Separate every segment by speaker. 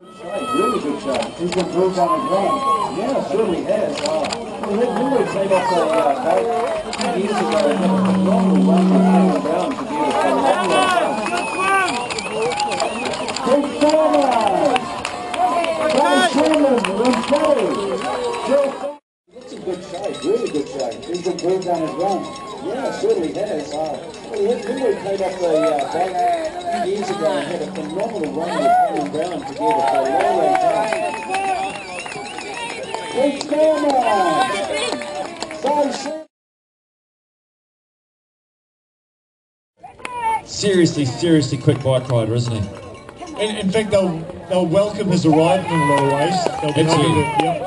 Speaker 1: Really good shot. He's improved on his run. Yeah, certainly has. Uh, well, he really played off the uh, back two years ago and had a phenomenal run with Cameron Brown to be able to come Take Sanders! Guy Sanders from Kelly. That's a good shot. Really good shot. He's improved on his run. Yeah, certainly has. Uh, well, he really played off the uh, back two years ago and had a phenomenal run with Cameron Brown to be able to play low range pass. Take Sanders!
Speaker 2: Seriously, seriously quick bike rider, isn't he?
Speaker 3: In, in fact, they'll they'll welcome his arrival in a lot of ways. They'll be happy
Speaker 2: Absolutely.
Speaker 3: to, yeah.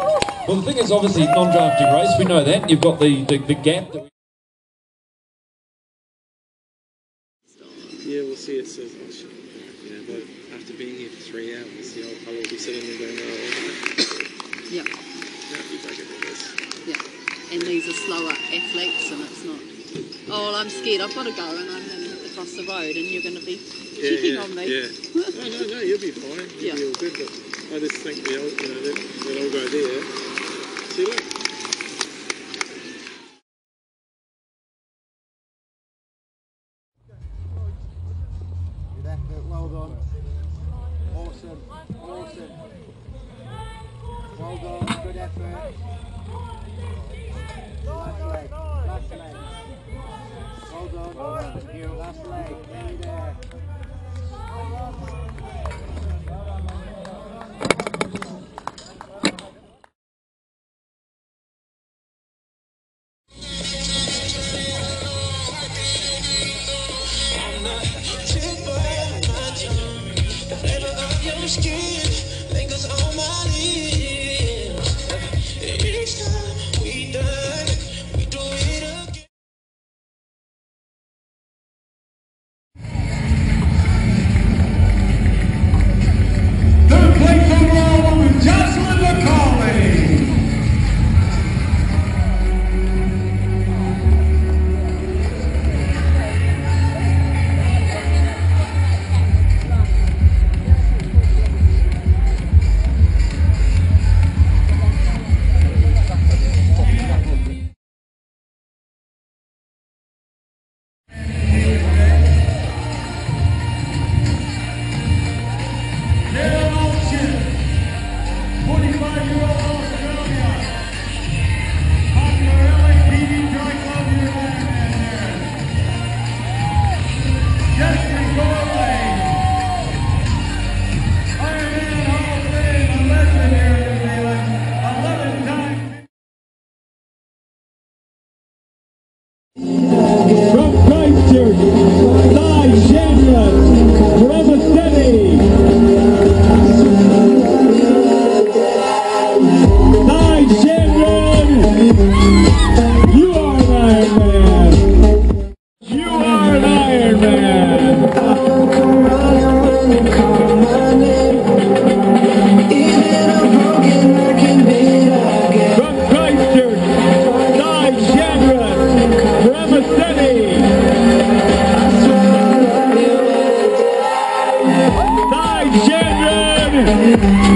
Speaker 2: Well, the thing is, obviously, non-drafting race, we know that. You've got the, the, the gap that we
Speaker 4: Yeah, we'll see. It says, shit. You know, but after being here for three hours, the old fellow will be sitting there going, oh,
Speaker 5: Yeah,
Speaker 4: can't be bugging with this.
Speaker 5: yeah. And these are slower athletes, and it's not. Oh, well, I'm scared. I've got to go, and I'm going to have to cross the road, and you're going to be
Speaker 4: Yeah,
Speaker 5: checking
Speaker 4: yeah,
Speaker 5: on me.
Speaker 4: yeah. No, no, no, you'll be fine. You'll
Speaker 5: Yeah.
Speaker 4: be all good. But I just think the old, you know, that, that I'll go there. See, look.
Speaker 1: Done. Awesome, awesome. Well done, good effort.
Speaker 6: Third From Christchurch, Yeah.